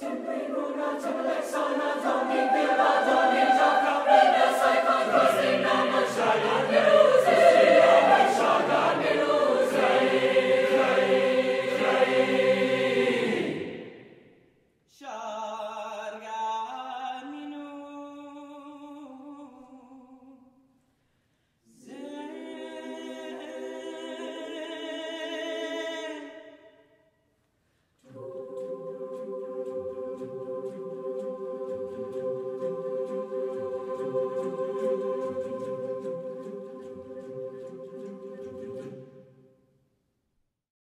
Chúng tôi luôn lo lắng lại sau nó, sau khi biết bao giờ.